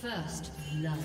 First blood.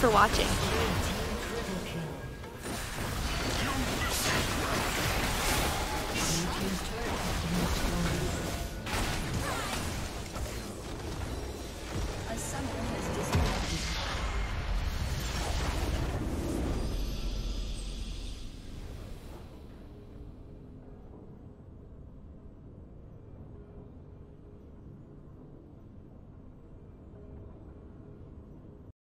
For watching.